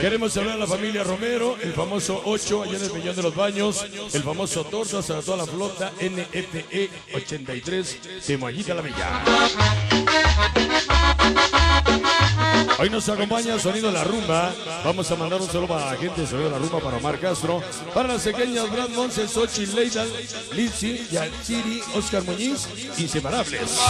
Queremos saludar a la familia Romero, el famoso 8 allá en el Peñón de los Baños, el famoso Tortas, a toda la flota NFE 83 de Mollita la Villa. Hoy nos acompaña Sonido La Rumba. Vamos a mandar un saludo para la gente de Sonido La Rumba, para Omar Castro, para las pequeñas Brad Monses, Sochi, Leidal, Lizzy, Yachiri, Oscar Muñiz, inseparables.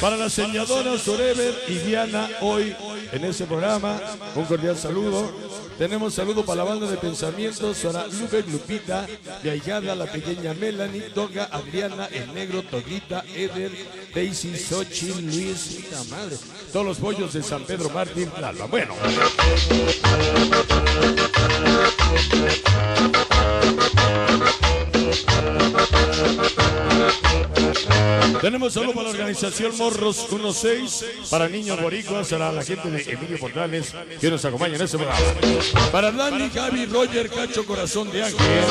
Para las señadoras Forever y Diana, hoy en ese programa, un cordial saludo. Tenemos saludo para la banda de pensamientos, para Lupe Lupita, de la pequeña Melanie, Toga, Adriana, el negro, Toguita, Eder, Daisy, Sochi, Luis, madre. Todos los pollos de San Pedro Martín Plata. Bueno. Tenemos saludo para la organización Morros 16, para niños boricuas, para la gente de Emilio Portales que nos acompaña en este programa. Para Dani, Javi, Roger, Cacho, Corazón de Ángel,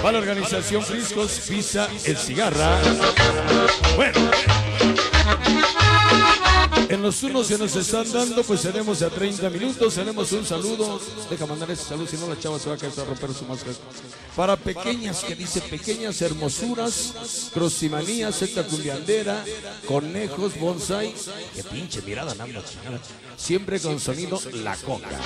para la organización Friscos, Pisa, El Cigarra. Bueno. En los unos que nos están dando, pues tenemos a 30 minutos, tenemos un saludo. Deja mandar ese saludo, si no la chava se va a caer a romper su máscara. Para pequeñas, que dice pequeñas hermosuras, crosimanías, secta cumbiandera, conejos, bonsai. Qué pinche mirada, nada chingada. Siempre con sonido La Coca.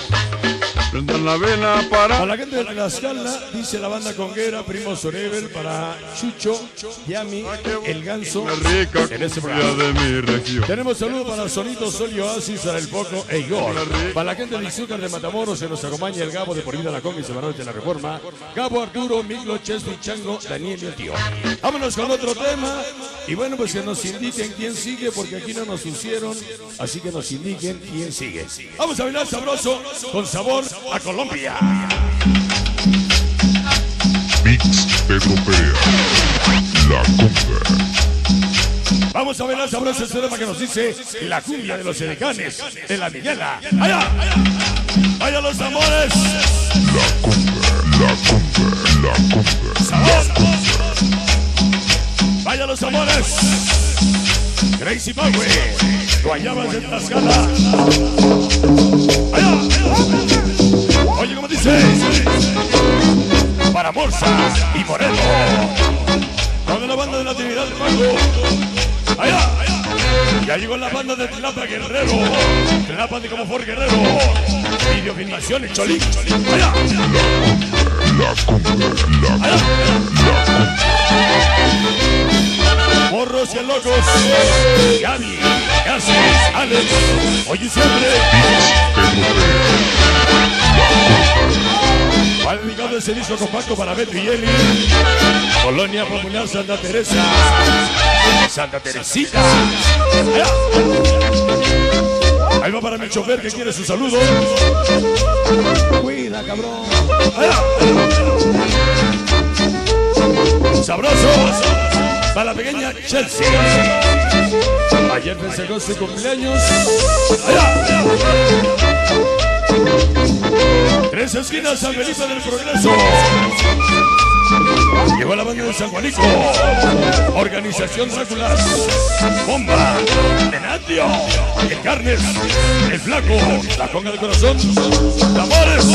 Prendan la vena para. Para la gente de Tlaxcala, dice la banda conguera, Primo Sorever, para Chucho, Yami, El Ganso, en ese de mi región. Tenemos saludos para Sonito, Sol y Oasis, para el Poco e Igor. Para la gente de Izúcar de Matamoros, se nos acompaña el Gabo de Por Vida La Conga y Semanal de la Reforma. Gabo Arturo, Miglo, Chesney, Chango, Daniel y el tío. Vámonos con otro tema. Y bueno, pues que nos indiquen quién sigue, porque aquí no nos hicieron. Así que nos indiquen quién sigue. Vamos a bailar sabroso, con sabor a Colombia. Mix Pedro. La Conga. Vamos a bailar sabroso este tema que nos dice la cumbia de los edecanes, de la Miguela. ¡Allá! ¡Vaya los amores! La Conga. La Conga. La. ¡Sabor! ¡Vaya los amores! Crazy Power, Guayabas de Tlaxcala. ¡Allá! Banda de Tlapa Guerrero. Tlapa de como for Guerrero. Videofilmaciones, Cholín. La ¡Allá! Morros y locos. Gaby, Garces, Alex. Oye siempre. Va dedicado ese disco compacto para Beto y Eli. Colonia Popular Santa Teresa. Santa Teresita. Ahí va para mi chofer que quiere su saludo. Cuida, cabrón. Allá. Sabroso. Para la pequeña Chelsea. Ayer festejó su cumpleaños. Tres esquinas San Felipe del Progreso. Llegó la banda de San Juanico. Organización Drácula. Bomba. Venatio. El Carnes. El Flaco. La Conga de Corazón. Tambores.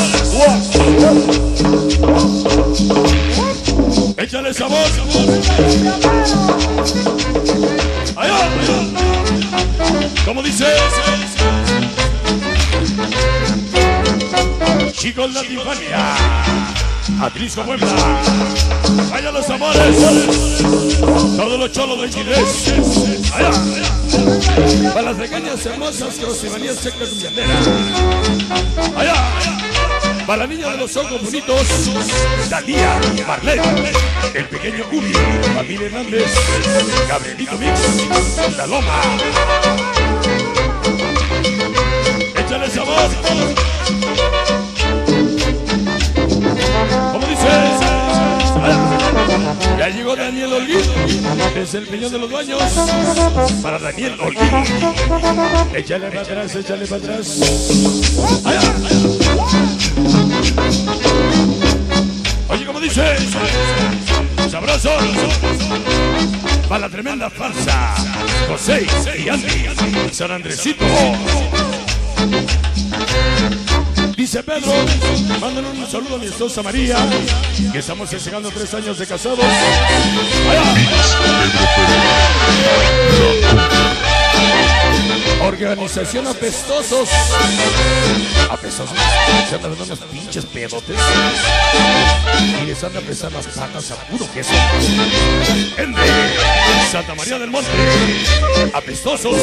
Échale sabor. Allá. ¿Cómo dice? Chicos la Tiffania. Atrisco Puebla. Vaya los amores. Todos los cholos de Chilés. Allá. Para las pequeñas hermosas crocimanías secas cumbiandera. Allá. Para la niña de los ojos bonitos. Dalía. Marlene. El pequeño Uri. Familia Hernández. Gabrielito Mix. La Loma. Échale sabor. Ya llegó Daniel Olguín, desde el Peñón de los Baños. Para Daniel Olguín. Échale para atrás, échale para atrás. Allá. Oye, ¿cómo dice? Sabroso. Para la tremenda farsa. José y Andy. San Andresito. Dice Pedro, mándale un saludo a mi esposa María, que estamos llegando tres años de casados. Organización Apestosos. Apestosos. Se andan dando unos pinches pedotes. Y les anda a pesar las patas a puro queso. De Santa María del Monte. Apestosos.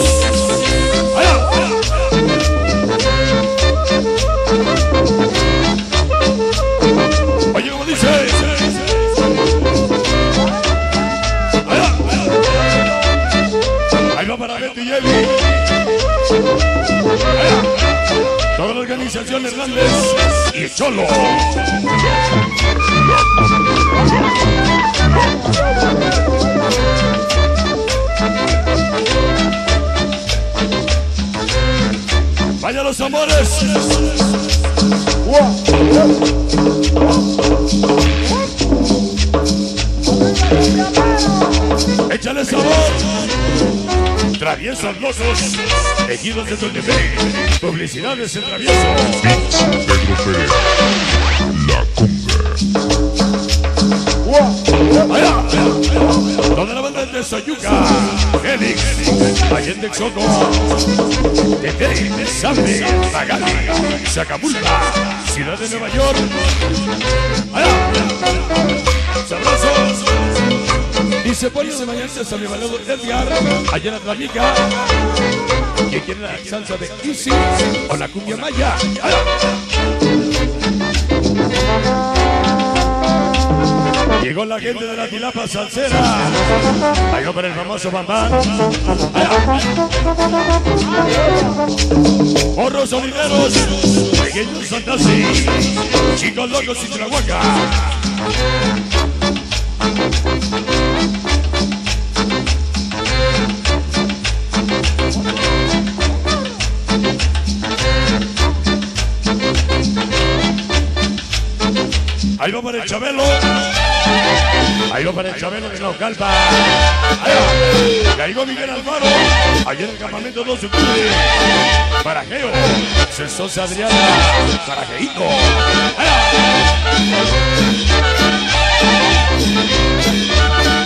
Toda la organización Hernández y Cholo. Vaya los amores. Échale sabor. Traviesos locos. Tejidos de Toltepec. Publicidades en travieso. Pedro Pérez. La allá. Toda la banda de Soyuca, Félix, Allende Xoco, Tete, Sambe, Magali, Zacamulpa, Ciudad de Nueva York. Sabrosos. Y se pone de mañana a mi valado Edgar, allá en Atlamica. Que quiere la salsa de Easy o la cumbia maya. Llegó la gente de la Tilapa Salsera. Va para el famoso Bambán. Morros sonideros. Pequeños fantasy. Chicos locos y Tlahuaca. Ahí va para el Chabelo. Ahí va para el Chabelo de Naucalpa. Ahí va. Y ahí va Miguel Alfaro. En el campamento 2 de octubre. Para Geo. Adriana. Para Geito.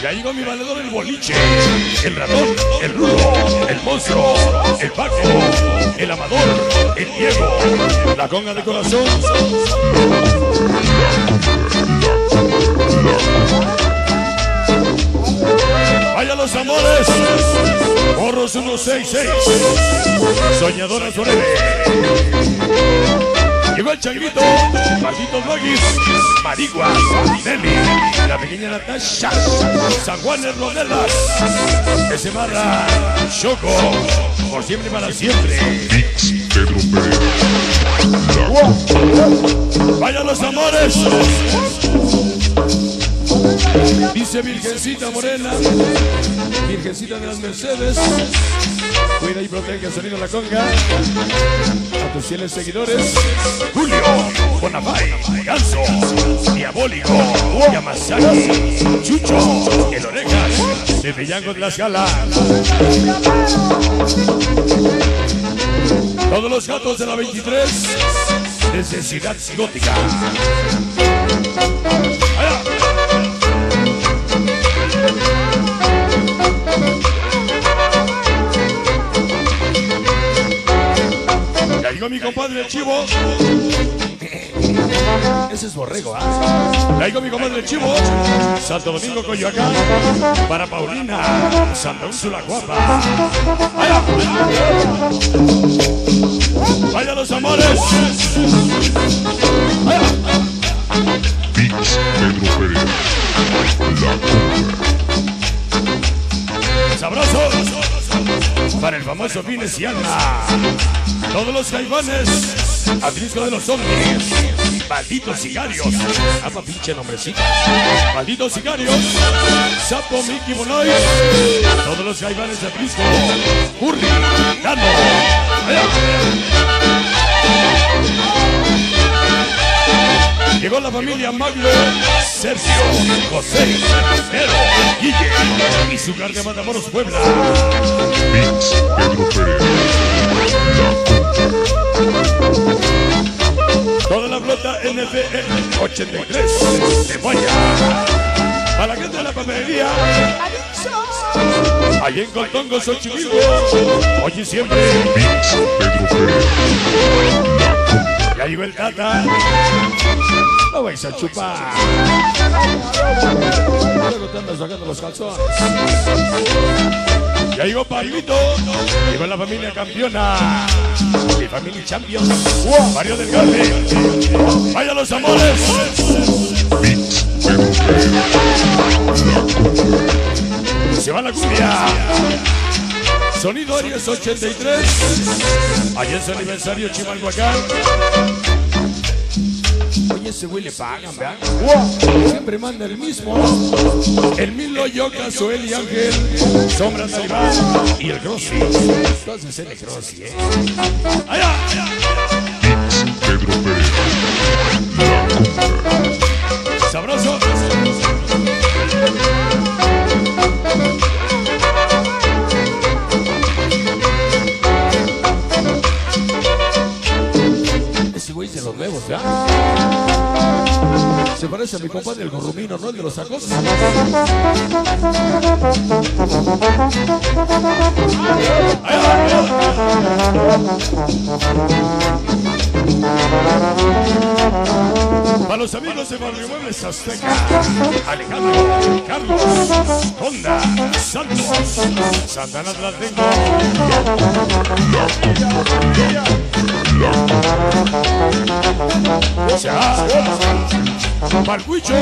Y ahí va mi valedor el boliche, el ratón, el rudo, el monstruo, el Paco, el amador, el Diego, la conga de corazón. Vaya los amores. Morros 166. Soñadora Sorebe. Llegó el changuito. Malditos Logis. Mariguas. Nelly. La pequeña Natasha. San Juan de Rodelas. Ese barra. Choco. Por siempre para siempre. Vaya los amores. Dice Virgencita Morena, Virgencita de las Mercedes, cuida y protege el sonido de la conga. A tus fieles seguidores, Julio, Bonafay, Ganso, Diabólico, Yamasaki, Chucho, El Orejas, de Villango de la Escala. Todos los gatos de la 23, desde Ciudad Gótica. Llegó mi compadre el chivo. Ese es borrego, ¿ah? Llegó mi compadre chivo. Santo Domingo, Coyoacán. Para Paulina. Santa Úrsula Guapa. ¡Allá! ¡Vaya los amores! Mix Pedro Pérez. La sabroso para el famoso Fines y Alma. Todos los caibanes, Atrisco de los ovnis, malditos sicarios, ama pinche nombrecito, malditos sicarios, Sapo Mickey Bonoy, todos los caibanes de Atrisco, Curry, Dano. Llegó la familia Magno, Sergio, José, Pedro, Guille y su carga Matamoros Puebla. Mix Pedro Pérez. La conga. JNFE 83 de Moya. Para la gente de la papelería. Allí en Coltongo, Xochimilco. Oye siempre. Ya llegó el tata. No vais a chupar. Luego te andas sacando los calzones. Ya llegó Pablito. Llegó la familia campeona. Mi familia champion. Mario del. Vaya los amores. Se va la cumbia. Sonido Aries 83. Ayer es aniversario Chimalhuacán. Oye, ese güey le ¿verdad? Siempre manda el mismo. Yoka, Soel y Ángel. Sombra Talibán y el Grossi. Tú haces el Grossi, ¿eh? ¡Allá! Pedro Pérez. ¡Sabroso! Ese güey es de los nuevos, ¿ya? Se parece a mi compadre el gorrumino, ¿no? El de los sacos. Para los amigos de Barrio Muebles Azteca, Alejandro, Carlos, Honda, Santos, Santana Tlatenco, Parcuicho,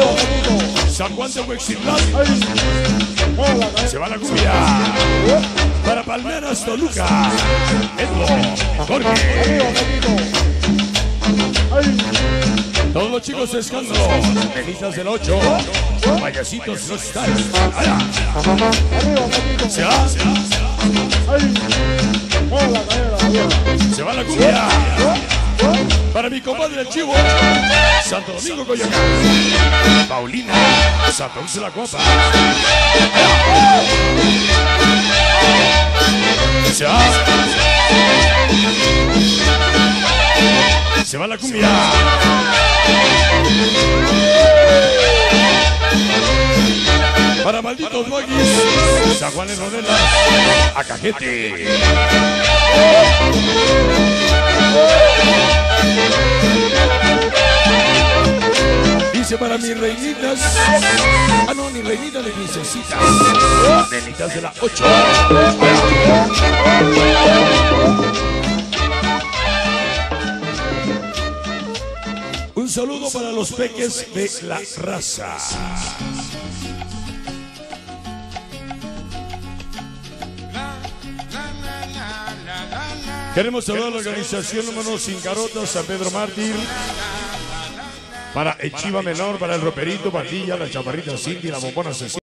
San Juan de Huexitlán, se va la cumbia. Para Palmeras, Toluca, Edmo, Jorge. Todos los chicos de escándalo, Benitas del 8, payasitos no están. Allá. Se va, se va, se va la cumbia. Para mi compadre el chivo, Santo Domingo Coyoacán, Paulina, Santo Dulce la Copa. Se va. La cumbia. Para malditos guaguis, San Juan en Rodela, a Cajete. Dice para mis reinitas. Ah, no, ni reinita ni princesitas. Nenitas de la 8. Un saludo para los peques de la raza. Queremos saludar a la organización número Sin Carotas, San Pedro Mártir. Para el Chiva Menor, para el Roperito, Pandilla, la Chamarrita Cindy, la Bombona Asesina.